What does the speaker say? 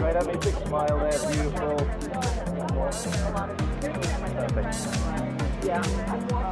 right up, make a big smile there, beautiful. Perfect. Yeah.